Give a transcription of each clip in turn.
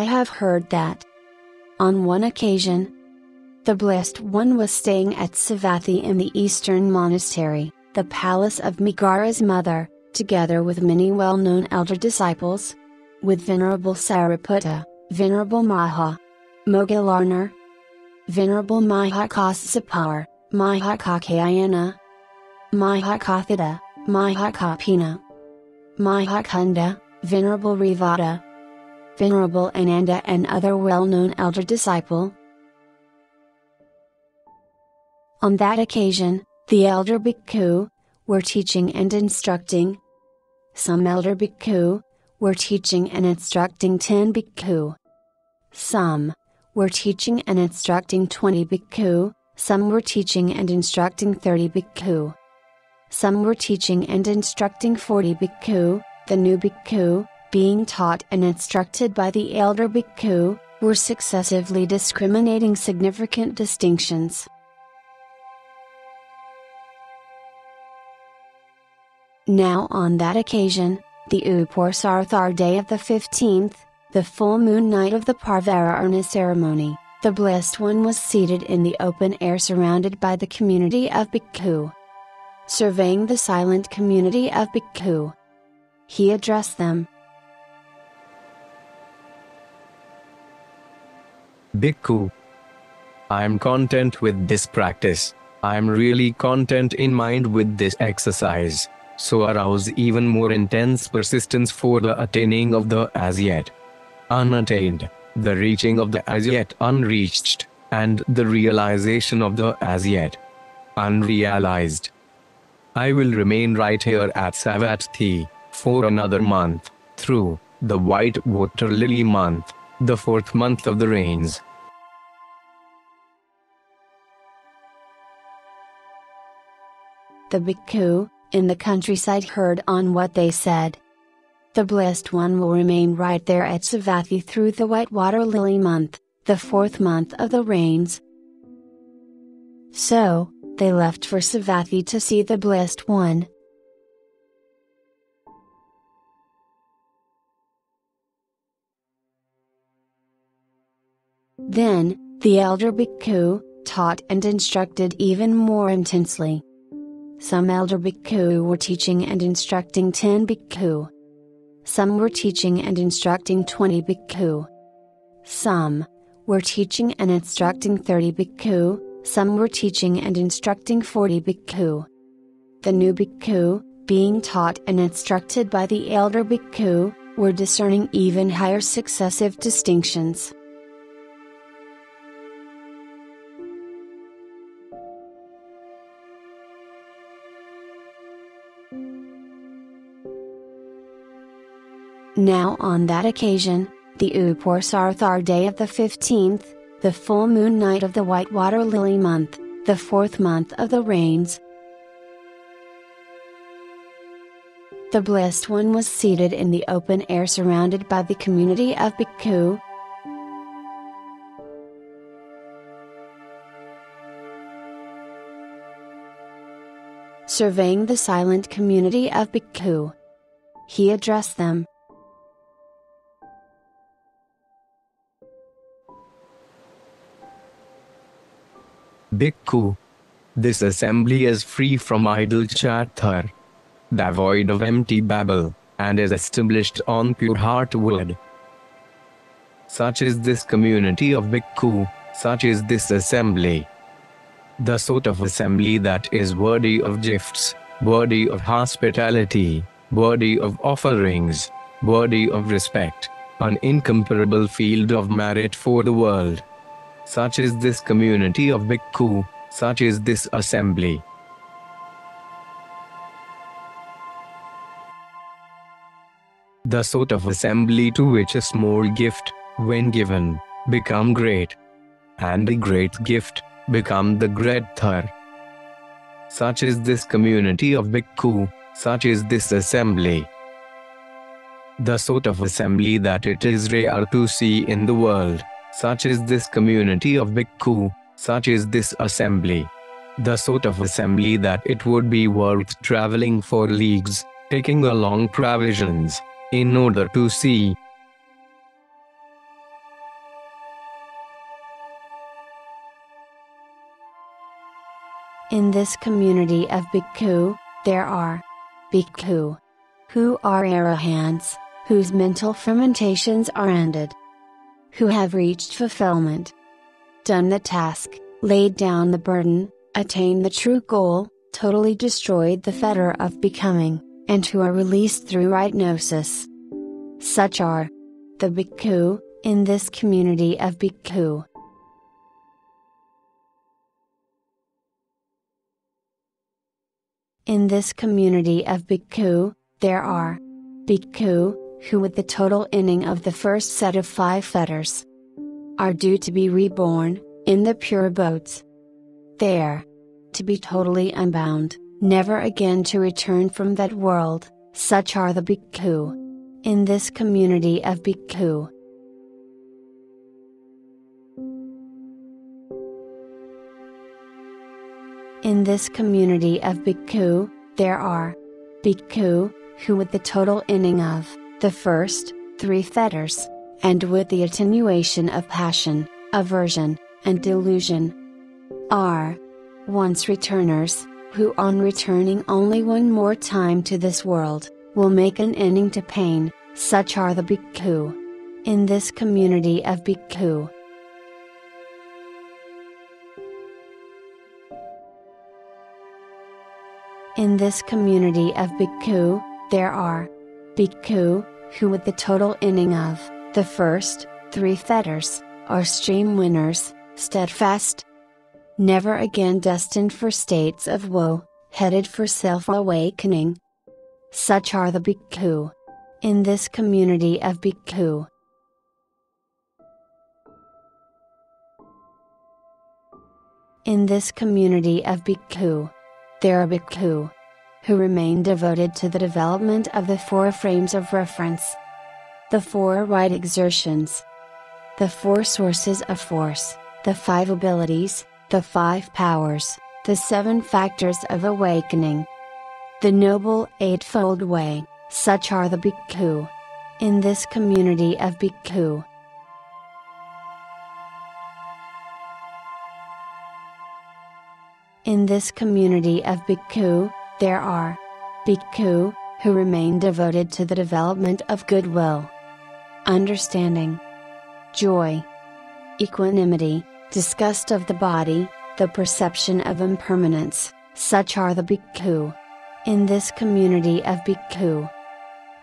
I have heard that. On one occasion, the Blessed One was staying at Savatthi in the eastern monastery, the palace of Migara's mother, together with many well known elder disciples. With Venerable Sariputta, Venerable Maha, Moggallana, Venerable Mahakassapa, Mahakaccayana, Mahakotthita, Mahakappina, Mahacunda, Venerable Revata, Venerable Ananda and other well-known elder disciple. On that occasion, the elder bhikkhu, were teaching and instructing. Some elder bhikkhu, were teaching and instructing 10 bhikkhu. Some, were teaching and instructing 20 bhikkhu, some were teaching and instructing 30 bhikkhu. Some were teaching and instructing 40 bhikkhu, the new bhikkhu, being taught and instructed by the elder bhikkhu, were successively discriminating significant distinctions. Now on that occasion, the Uposatha day of the 15th, the full moon night of the Pavarana ceremony, the Blessed One was seated in the open air surrounded by the community of Bhikkhu. Surveying the silent community of Bhikkhu, he addressed them, Bhikkhu. I am content with this practice. I am really content in mind with this exercise. So arouse even more intense persistence for the attaining of the as yet unattained, the reaching of the as yet unreached, and the realization of the as yet unrealized. I will remain right here at Savatthi for another month, through the white water lily month the fourth month of the rains. The bhikkhu, in the countryside heard on what they said. The Blessed One will remain right there at Savatthi through the white water lily month, the fourth month of the rains. So, they left for Savatthi to see the Blessed One, Then, the elder bhikkhu, taught and instructed even more intensely. Some elder bhikkhu were teaching and instructing 10 bhikkhu. Some were teaching and instructing 20 bhikkhu. Some were teaching and instructing 30 bhikkhu, some were teaching and instructing 40 bhikkhu. The new bhikkhu, being taught and instructed by the elder bhikkhu, were discerning even higher successive distinctions. Now on that occasion, the Uposatha day of the 15th, the full moon night of the white water lily month, the fourth month of the rains. The Blessed One was seated in the open air surrounded by the community of Bhikkhu. Surveying the silent community of Bhikkhu, he addressed them. Bhikkhu. This assembly is free from idle chatter, devoid of empty babble, and is established on pure heart word. Such is this community of Bhikkhu, such is this assembly. The sort of assembly that is worthy of gifts, worthy of hospitality, worthy of offerings, worthy of respect, an incomparable field of merit for the world. Such is this community of Bhikkhu, such is this assembly. the sort of assembly to which a small gift, when given, become great. And a great gift, become the great thar. Such is this community of Bhikkhu, such is this assembly. The sort of assembly that it is rare to see in the world, such is this community of Bhikkhu, such is this assembly. The sort of assembly that it would be worth traveling for leagues, taking along provisions, in order to see. In this community of bhikkhu, there are bhikkhu who are arahants, whose mental fermentations are ended, who have reached fulfillment, done the task, laid down the burden, attained the true goal, totally destroyed the fetter of becoming, and who are released through right gnosis. Such are the bhikkhu in this community of bhikkhu. In this community of bhikkhu, there are bhikkhu who, with the total ending of the first set of five fetters, are due to be reborn in the pure abodes. There, to be totally unbound, never again to return from that world, such are the bhikkhu. In this community of bhikkhu. In this community of bhikkhu, there are bhikkhu, who with the total ending of the first three fetters, and with the attenuation of passion, aversion, and delusion, are once returners, who on returning only one more time to this world, will make an ending to pain, such are the bhikkhu. In this community of bhikkhu. In this community of bhikkhu, there are bhikkhu, who with the total ending of the first three fetters, are stream winners, steadfast, never again destined for states of woe, headed for self awakening. Such are the bhikkhu. In this community of bhikkhu. In this community of bhikkhu, there are bhikkhu who remain devoted to the development of the four frames of reference, the four right exertions, the four sources of force, the five abilities, the five powers, the seven factors of awakening, the Noble Eightfold Way, such are the bhikkhu. In this community of bhikkhu. In this community of bhikkhu, there are bhikkhu who remain devoted to the development of goodwill, understanding, joy, equanimity, disgust of the body, the perception of impermanence, such are the bhikkhu. In this community of bhikkhu.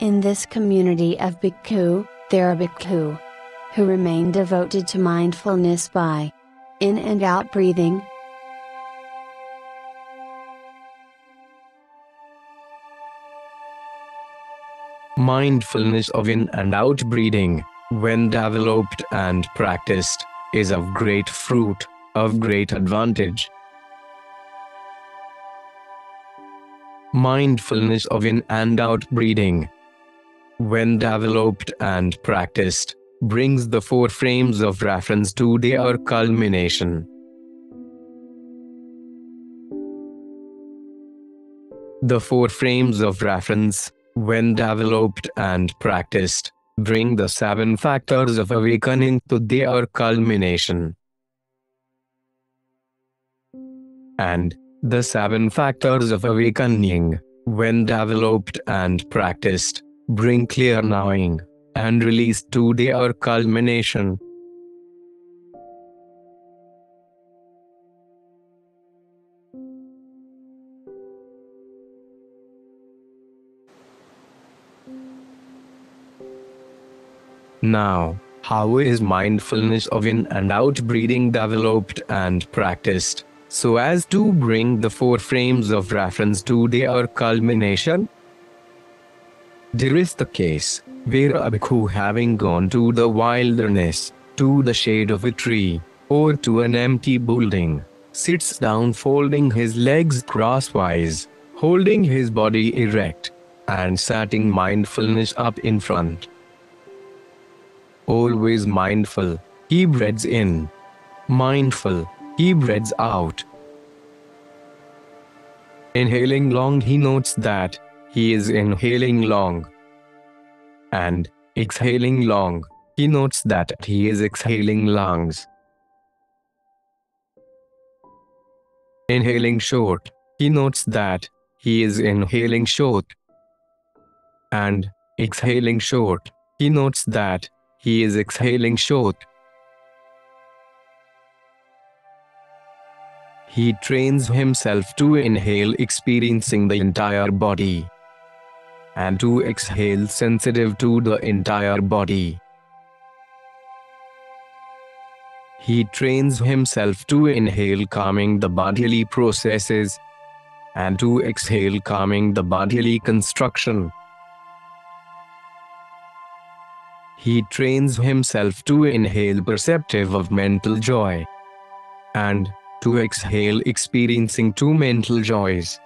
In this community of bhikkhu, there are bhikkhu who remain devoted to mindfulness by in and out breathing. Mindfulness of in and out breathing, when developed and practiced, is of great fruit, of great advantage. Mindfulness of in and out breathing, when developed and practiced, brings the four frames of reference to their culmination. The four frames of reference, when developed and practiced, bring the seven factors of awakening to their culmination. And, the seven factors of awakening, when developed and practiced, bring clear knowing, and release to their culmination. Now, how is mindfulness of in and out breathing developed and practiced? so as to bring the four frames of reference to their culmination? There is the case where a bhikkhu having gone to the wilderness, to the shade of a tree, or to an empty building, sits down folding his legs crosswise, holding his body erect, and setting mindfulness up in front. Always mindful, he breathes in. Mindful, he breathes out. Inhaling long, he notes that he is inhaling long. And exhaling long, he notes that he is exhaling lungs. Inhaling short, he notes that he is inhaling short. And exhaling short, he notes that he is exhaling short. He trains himself to inhale, experiencing the entire body, and to exhale, sensitive to the entire body. He trains himself to inhale, calming the bodily processes, and to exhale, calming the bodily construction. He trains himself to inhale, perceptive of mental joy, and to exhale, experiencing two mental joys.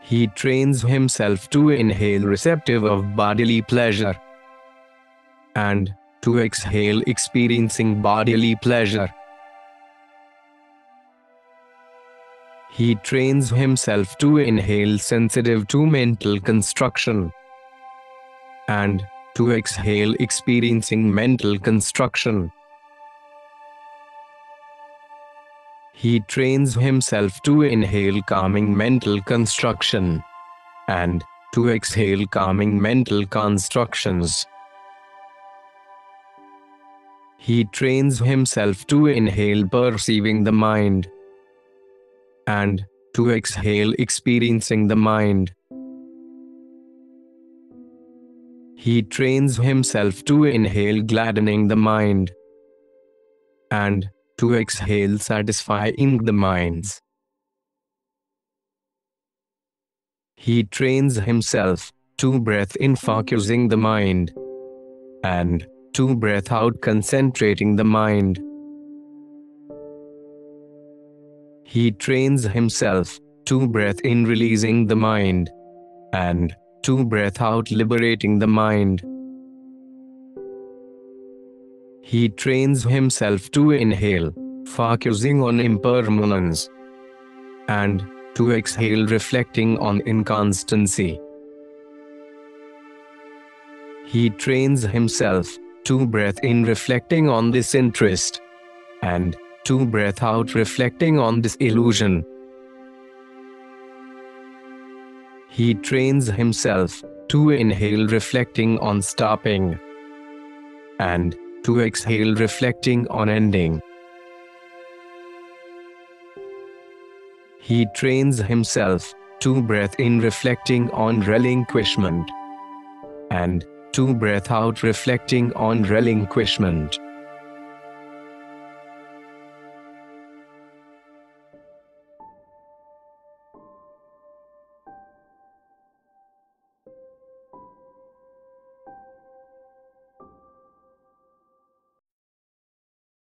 He trains himself to inhale, receptive of bodily pleasure, and to exhale, experiencing bodily pleasure. He trains himself to inhale, sensitive to mental construction, and to exhale, experiencing mental construction. He trains himself to inhale calming mental construction and to exhale calming mental constructions. He trains himself to inhale perceiving the mind and to exhale experiencing the mind. He trains himself to inhale gladdening the mind and to exhale satisfying the minds. He trains himself to breath in focusing the mind and to breath out concentrating the mind. He trains himself to breath in releasing the mind and to breath out liberating the mind. He trains himself to inhale, focusing on impermanence, and to exhale, reflecting on inconstancy. He trains himself to breath in, reflecting on this interest, and to breath out, reflecting on this illusion. He trains himself to inhale, reflecting on stopping, and to exhale, reflecting on ending. He trains himself to breath in, reflecting on relinquishment, and to breath out, reflecting on relinquishment.